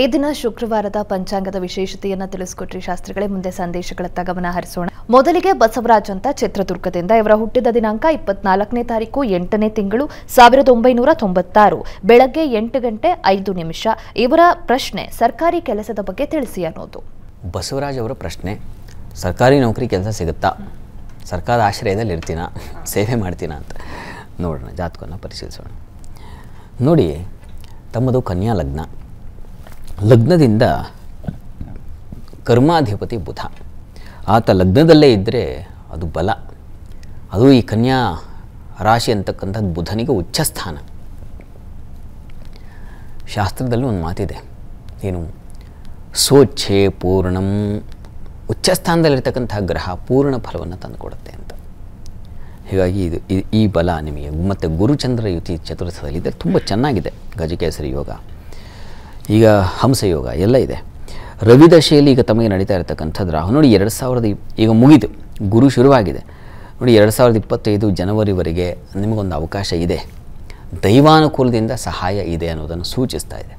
ಈ ದಿನ ಶುಕ್ರವಾರದ ಪಂಚಾಂಗದ ವಿಶೇಷತೆಯನ್ನು ತಿಳಿಸಿಕೊಟ್ರಿ ಶಾಸ್ತ್ರಿಗಳೇ. ಮುಂದೆ ಸಂದೇಶಗಳತ್ತ ಗಮನ ಹರಿಸೋಣ. ಮೊದಲಿಗೆ ಬಸವರಾಜ್ ಅಂತ ಚಿತ್ರದುರ್ಗದಿಂದ ಇವರ ಹುಟ್ಟಿದ ದಿನಾಂಕ ಇಪ್ಪತ್ನಾಲ್ಕನೇ ತಾರೀಕು ಎಂಟನೇ ತಿಂಗಳು ಸಾವಿರದ ಒಂಬೈನೂರ ತೊಂಬತ್ತಾರು. ಬೆಳಗ್ಗೆ ಎಂಟು ಗಂಟೆ ಐದು ನಿಮಿಷ. ಇವರ ಪ್ರಶ್ನೆ, ಸರ್ಕಾರಿ ಕೆಲಸದ ಬಗ್ಗೆ ತಿಳಿಸಿ ಅನ್ನೋದು. ಬಸವರಾಜ್ ಅವರ ಪ್ರಶ್ನೆ, ಸರ್ಕಾರಿ ನೌಕರಿ ಕೆಲಸ ಸಿಗುತ್ತಾ? ಸರ್ಕಾರದ ಆಶ್ರಯದಲ್ಲಿ ಇರ್ತೀನಾ? ಸೇವೆ ಮಾಡ್ತೀನ ಅಂತ. ನೋಡೋಣ, ಜಾತಕವನ್ನು ಪರಿಶೀಲಿಸೋಣ. ನೋಡಿ, ತಮ್ಮದು ಕನ್ಯಾ ಲಗ್ನ. ಲಗ್ನದಿಂದ ಕರ್ಮಾಧಿಪತಿ ಬುಧ. ಆತ ಲಗ್ನದಲ್ಲೇ ಇದ್ದರೆ ಅದು ಬಲ. ಅದು ಈ ಕನ್ಯಾ ರಾಶಿ ಅಂತಕ್ಕಂಥದ್ದು ಬುಧನಿಗೆ ಉಚ್ಚ ಸ್ಥಾನ ಶಾಸ್ತ್ರದಲ್ಲೂ ಒಂದು ಮಾತಿದೆ. ಏನು? ಸ್ವಚ್ಛೆ ಪೂರ್ಣಂ. ಉಚ್ಚ ಸ್ಥಾನದಲ್ಲಿರ್ತಕ್ಕಂಥ ಗ್ರಹ ಪೂರ್ಣ ಫಲವನ್ನು ತಂದುಕೊಡುತ್ತೆ ಅಂತ. ಹೀಗಾಗಿ ಇದು ಈ- ಬಲ ನಿಮಗೆ ಮತ್ತು ಗುರುಚಂದ್ರ ಯುತಿ ಚತುರ್ಥದಲ್ಲಿದೆ. ತುಂಬ ಚೆನ್ನಾಗಿದೆ ಗಜಕೇಸರಿ ಯೋಗ. ಈಗ ಹಂಸ ಯೋಗ ಎಲ್ಲ ಇದೆ. ರವಿದಶೆಯಲ್ಲಿ ಈಗ ತಮಗೆ ನಡೀತಾ ಇರತಕ್ಕಂಥದ್ದು ರಾಹು. ನೋಡಿ, ಎರಡು ಸಾವಿರದ ಈಗ ಮುಗಿದು, ಗುರು ಶುರುವಾಗಿದೆ. ನೋಡಿ, ಎರಡು ಸಾವಿರದ ಇಪ್ಪತ್ತೈದು ಜನವರಿವರೆಗೆ ನಿಮಗೊಂದು ಅವಕಾಶ ಇದೆ. ದೈವಾನುಕೂಲದಿಂದ ಸಹಾಯ ಇದೆ ಅನ್ನೋದನ್ನು ಸೂಚಿಸ್ತಾ ಇದೆ.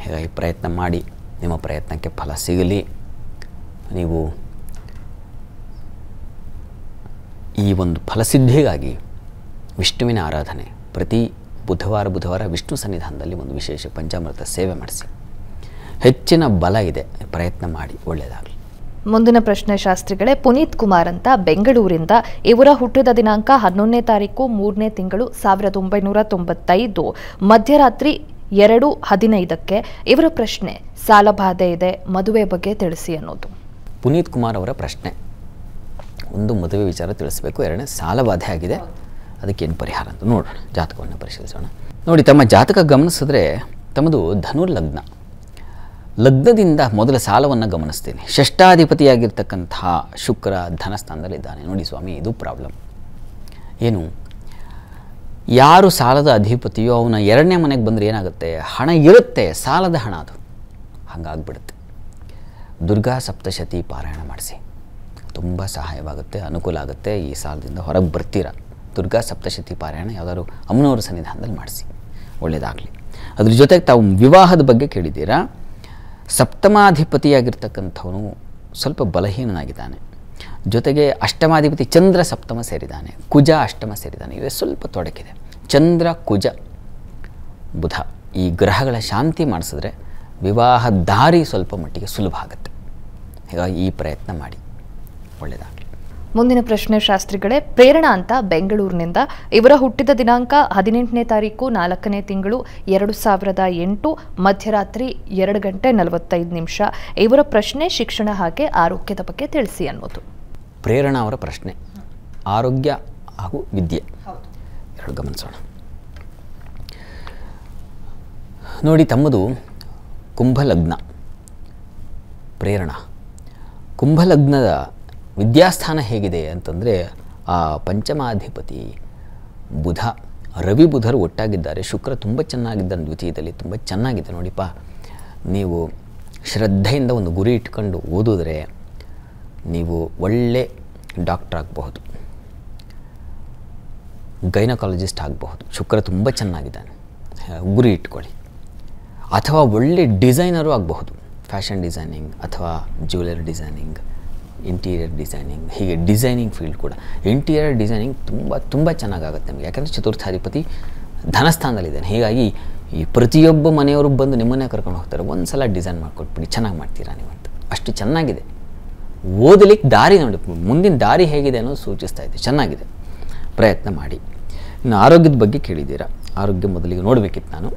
ಹೀಗಾಗಿ ಪ್ರಯತ್ನ ಮಾಡಿ, ನಿಮ್ಮ ಪ್ರಯತ್ನಕ್ಕೆ ಫಲ ಸಿಗಲಿ. ನೀವು ಈ ಒಂದು ಫಲಸಿದ್ಧಿಗಾಗಿ ವಿಷ್ಣುವಿನ ಆರಾಧನೆ ಪ್ರತಿ ಬುಧವಾರ ಬುಧವಾರ ವಿಷ್ಣು ಸನ್ನಿಧಾನದಲ್ಲಿ ಒಂದು ವಿಶೇಷ ಪಂಚಾಮೃತ ಸೇವೆ ಮಾಡಿಸಿ. ಹೆಚ್ಚಿನ ಬಲ ಇದೆ ಪ್ರಯತ್ನ ಮಾಡಿ ಒಳ್ಳೆಯದಾಗಲಿ. ಮುಂದಿನ ಪ್ರಶ್ನೆ ಶಾಸ್ತ್ರಿಗಳೇ ಪುನೀತ್ ಕುಮಾರ್ ಅಂತ ಬೆಂಗಳೂರಿಂದ ಇವರ ಹುಟ್ಟಿದ ದಿನಾಂಕ ಹನ್ನೊಂದನೇ ತಾರೀಕು ಮೂರನೇ ತಿಂಗಳು ಸಾವಿರದ ಒಂಬೈನೂರ ತೊಂಬತ್ತೈದು. ಮಧ್ಯರಾತ್ರಿ ಎರಡು ಹದಿನೈದಕ್ಕೆ ಇವರ ಪ್ರಶ್ನೆ ಸಾಲಬಾಧೆ ಇದೆ ಮದುವೆ ಬಗ್ಗೆ ತಿಳಿಸಿ ಅನ್ನೋದು. ಪುನೀತ್ ಕುಮಾರ್ ಅವರ ಪ್ರಶ್ನೆ. ಒಂದು ಮದುವೆ ವಿಚಾರ ತಿಳಿಸಬೇಕು. ಎರಡನೇ ಸಾಲಬಾಧೆ ಆಗಿದೆ. ಅದಕ್ಕೇನು ಪರಿಹಾರ ಅಂತ ನೋಡೋಣ, ಜಾತಕವನ್ನು ಪರಿಶೀಲಿಸೋಣ. ನೋಡಿ, ತಮ್ಮ ಜಾತಕ ಗಮನಿಸಿದ್ರೆ ತಮ್ಮದು ಧನು ಲಗ್ನ ಲಗ್ನದಿಂದ ಮೊದಲ ಸಾಲವನ್ನು ಗಮನಿಸ್ತೀನಿ. ಷಷ್ಟಾಧಿಪತಿಯಾಗಿರ್ತಕ್ಕಂತಹ ಶುಕ್ರ ಧನಸ್ಥಾನದಲ್ಲಿದ್ದಾನೆ. ನೋಡಿ ಸ್ವಾಮಿ, ಇದು ಪ್ರಾಬ್ಲಮ್. ಏನು? ಯಾರು ಸಾಲದ ಅಧಿಪತಿಯೋ ಅವನ ಎರಡನೇ ಮನೆಗೆ ಬಂದರೆ ಏನಾಗುತ್ತೆ? ಹಣ ಇರುತ್ತೆ, ಸಾಲದ ಹಣ ಅದು. ಹಾಗಾಗ್ಬಿಡುತ್ತೆ. ದುರ್ಗಾ ಸಪ್ತಶತಿ ಪಾರಾಯಣ ಮಾಡಿಸಿ. ತುಂಬ ಸಹಾಯವಾಗುತ್ತೆ, ಅನುಕೂಲ ಆಗುತ್ತೆ ಈ ಸಾಲದಿಂದ ಹೊರಗೆ ಬರ್ತೀರಾ? ದುರ್ಗಾ ಸಪ್ತಶತಿ ಪಾರಾಯಣ ಯಾವುದಾದ್ರು ಅಮ್ಮನವರ ಸನ್ನಿಧಾನದಲ್ಲಿ ಮಾಡಿಸಿ. ಒಳ್ಳೆಯದಾಗಲಿ ಅದ್ರ ಜೊತೆಗೆ ತಾವು ವಿವಾಹದ ಬಗ್ಗೆ ಕೇಳಿದ್ದೀರಾ? ಸಪ್ತಮಾಧಿಪತಿಯಾಗಿರ್ತಕ್ಕಂಥವನು ಸ್ವಲ್ಪ ಬಲಹೀನನಾಗಿದ್ದಾನೆ. ಜೊತೆಗೆ ಅಷ್ಟಮಾಧಿಪತಿ ಚಂದ್ರ ಸಪ್ತಮ ಸೇರಿದ್ದಾನೆ. ಕುಜ ಅಷ್ಟಮ ಸೇರಿದ್ದಾನೆ. ಇವೆ ಸ್ವಲ್ಪ ತೊಡಕಿದೆ. ಚಂದ್ರ, ಕುಜ, ಬುಧ ಈ ಗ್ರಹಗಳ ಶಾಂತಿ ಮಾಡಿಸಿದ್ರೆ ವಿವಾಹ ದಾರಿ ಸ್ವಲ್ಪ ಮಟ್ಟಿಗೆ ಸುಲಭ ಆಗುತ್ತೆ. ಹೀಗಾಗಿ ಈ ಪ್ರಯತ್ನ ಮಾಡಿ. ಒಳ್ಳೆಯದಾಗಲಿ ಮುಂದಿನ ಪ್ರಶ್ನೆ ಶಾಸ್ತ್ರಿಗಳೇ ಪ್ರೇರಣಾ ಅಂತ ಬೆಂಗಳೂರಿನಿಂದ. ಇವರ ಹುಟ್ಟಿದ ದಿನಾಂಕ ಹದಿನೆಂಟನೇ ತಾರೀಕು ನಾಲ್ಕನೇ ತಿಂಗಳು ಎರಡು ಸಾವಿರದ ಎಂಟು ಮಧ್ಯರಾತ್ರಿ ಎರಡು ಗಂಟೆ ನಲವತ್ತೈದು ನಿಮಿಷ. ಇವರ ಪ್ರಶ್ನೆ ಶಿಕ್ಷಣ ಹಾಗೆ ಆರೋಗ್ಯದ ಬಗ್ಗೆ ತಿಳಿಸಿ ಅನ್ನೋದು. ಪ್ರೇರಣಾ ಅವರ ಪ್ರಶ್ನೆ ಆರೋಗ್ಯ ಹಾಗೂ ವಿದ್ಯೆ. ಎರಡು ಗಮನಿಸೋಣ. ನೋಡಿ ತಮ್ಮದು ಕುಂಭಲಗ್ನ ಪ್ರೇರಣಾ. ಕುಂಭಲಗ್ನದ ವಿದ್ಯಾಸ್ಥಾನ ಹೇಗಿದೆ ಅಂತಂದರೆ ಆ ಪಂಚಮಾಧಿಪತಿ ಬುಧ, ರವಿ ಬುಧರು ಒಟ್ಟಾಗಿದ್ದಾರೆ. ಶುಕ್ರ ತುಂಬ ಚೆನ್ನಾಗಿದ್ದಾನೆ ದ್ವಿತೀಯದಲ್ಲಿ, ತುಂಬ ಚೆನ್ನಾಗಿದೆ ನೋಡಿಪ್ಪ. ನೀವು ಶ್ರದ್ಧೆಯಿಂದ ಒಂದು ಗುರಿ ಇಟ್ಕೊಂಡು ಓದಿದ್ರೆ ನೀವು ಒಳ್ಳೆ ಡಾಕ್ಟರ್ ಆಗಬಹುದು. ಗೈನಕಾಲಜಿಸ್ಟ್ ಆಗಬಹುದು. ಶುಕ್ರ ತುಂಬ ಚೆನ್ನಾಗಿದ್ದಾನೆ. ಗುರಿ ಇಟ್ಕೊಳ್ಳಿ. ಅಥವಾ ಒಳ್ಳೆ ಡಿಸೈನರು ಆಗಬಹುದು. ಫ್ಯಾಷನ್ ಡಿಸೈನಿಂಗ್ ಅಥವಾ ಜ್ಯುವೆಲರಿ ಡಿಸೈನಿಂಗ್. ಇಂಟೀರಿಯರ್ ಡಿಸೈನಿಂಗ್ ಹೀಗೆ ಡಿಸೈನಿಂಗ್ ಫೀಲ್ಡ್ ಕೂಡ. ಇಂಟೀರಿಯರ್ ಡಿಸೈನಿಂಗ್ ತುಂಬ ತುಂಬ ಚೆನ್ನಾಗಾಗುತ್ತೆ ನಮಗೆ. ಯಾಕಂದರೆ ಚತುರ್ಥಾಧಿಪತಿ ಧನಸ್ಥಾನದಲ್ಲಿದ್ದಾನೆ. ಹೀಗಾಗಿ ಈ ಪ್ರತಿಯೊಬ್ಬ ಮನೆಯವರು ಬಂದು ನಿಮ್ಮನ್ನೇ ಕರ್ಕೊಂಡು ಹೋಗ್ತಾರೆ. ಒಂದು ಸಲ ಡಿಸೈನ್ ಮಾಡಿಕೊಟ್ಬಿಡಿ, ಚೆನ್ನಾಗಿ ಮಾಡ್ತೀರಾ ನೀವು ಅಂತ. ಅಷ್ಟು ಚೆನ್ನಾಗಿದೆ. ಓದಲಿಕ್ಕೆ ದಾರಿ ನೋಡಿ, ಮುಂದಿನ ದಾರಿ ಹೇಗಿದೆ ಅನ್ನೋದು ಸೂಚಿಸ್ತಾ ಇದೆ. ಚೆನ್ನಾಗಿದೆ. ಪ್ರಯತ್ನ ಮಾಡಿ. ಇನ್ನು ಆರೋಗ್ಯದ ಬಗ್ಗೆ ಕೇಳಿದ್ದೀರಾ? ಆರೋಗ್ಯ ಮೊದಲಿಗೆ ನೋಡಬೇಕಿತ್ತು ನಾನು.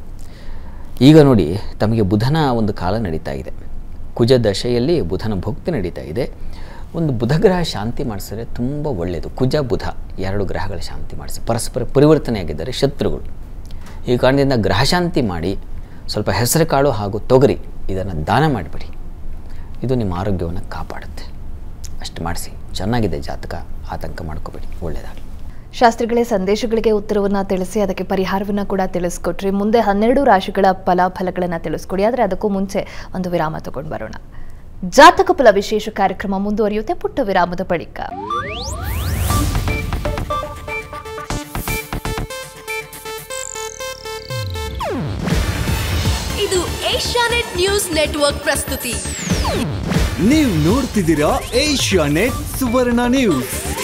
ಈಗ ನೋಡಿ, ತಮಗೆ ಬುಧನ ಒಂದು ಕಾಲ ನಡೀತಾ ಇದೆ. ಕುಜ ದಶೆಯಲ್ಲಿ ಬುಧನ ಭಕ್ತಿ ನಡೀತಾ ಇದೆ. ಒಂದು ಬುಧಗ್ರಹ ಶಾಂತಿ ಮಾಡಿಸಿದ್ರೆ ತುಂಬ ಒಳ್ಳೆಯದು ಕುಜ, ಬುಧ ಎರಡು ಗ್ರಹಗಳ ಶಾಂತಿ ಮಾಡಿಸಿ, ಪರಸ್ಪರ ಪರಿವರ್ತನೆ ಆಗಿದ್ದಾರೆ ಶತ್ರುಗಳು. ಈ ಕಾರಣದಿಂದ ಗ್ರಹ ಶಾಂತಿ ಮಾಡಿ, ಸ್ವಲ್ಪ ಹೆಸರು ಕಾಳು ಹಾಗೂ ತೊಗರಿ ಇದನ್ನು ದಾನ ಮಾಡಿಬಿಡಿ. ಇದು ನಿಮ್ಮ ಆರೋಗ್ಯವನ್ನು ಕಾಪಾಡುತ್ತೆ. ಅಷ್ಟು ಮಾಡಿಸಿ, ಚೆನ್ನಾಗಿದೆ ಜಾತಕ, ಆತಂಕ ಮಾಡ್ಕೋಬೇಡಿ ಒಳ್ಳೆಯದಾಗಲಿ ಶಾಸ್ತ್ರಿಗಳೇ, ಸಂದೇಶಗಳಿಗೆ ಉತ್ತರವನ್ನು ತಿಳಿಸಿ, ಅದಕ್ಕೆ ಪರಿಹಾರವನ್ನು ಕೂಡ ತಿಳಿಸ್ಕೊಟ್ರಿ. ಮುಂದೆ ಹನ್ನೆರಡು ರಾಶಿಗಳ ಫಲಾಫಲಗಳನ್ನು ತಿಳಿಸ್ಕೊಡಿ. ಆದರೆ ಅದಕ್ಕೂ ಮುಂಚೆ ಒಂದು ವಿರಾಮ ತಗೊಂಡು ಬರೋಣ. ಜಾತಕ ಫಲ ವಿಶೇಷ ಕಾರ್ಯಕ್ರಮ ಮುಂದುವರಿಯುತ್ತೆ. ಪುಟ್ಟ ವಿರಾಮದ ಬಳಿಕ. ಇದು ಏಷ್ಯಾನೆಟ್ ನ್ಯೂಸ್ ನೆಟ್ವರ್ಕ್ ಪ್ರಸ್ತುತಿ. ನೀವು ನೋಡ್ತಿದ್ದೀರಾ ಏಷ್ಯಾ ನೆಟ್ ಸುವರ್ಣ ನ್ಯೂಸ್.